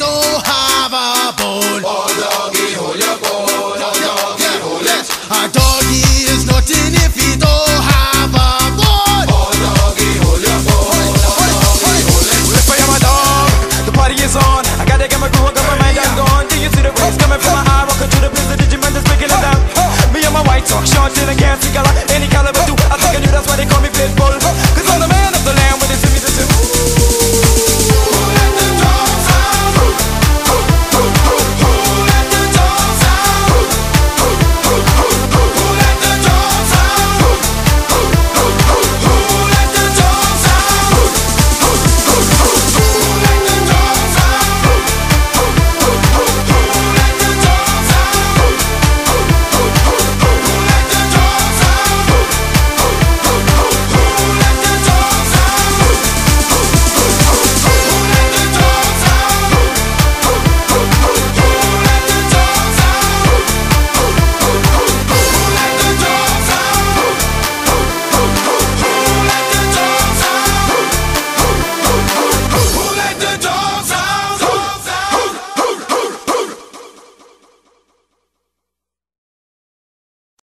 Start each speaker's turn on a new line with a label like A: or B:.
A: don't have a bone. Oh, doggy, hold your bone. Oh, doggy, hold it. A doggy is nothing if he don't have a bone. Oh, doggy, hold your bone. Oh, doggy, hold
B: it. Look for you, my dog. The party is on. I gotta get my groove I got my mind, I'm gone. Do you see the waves coming from my eye? Walking to the prison, Digimon just picking it up. Me and my white talk shorts in a gas, we a like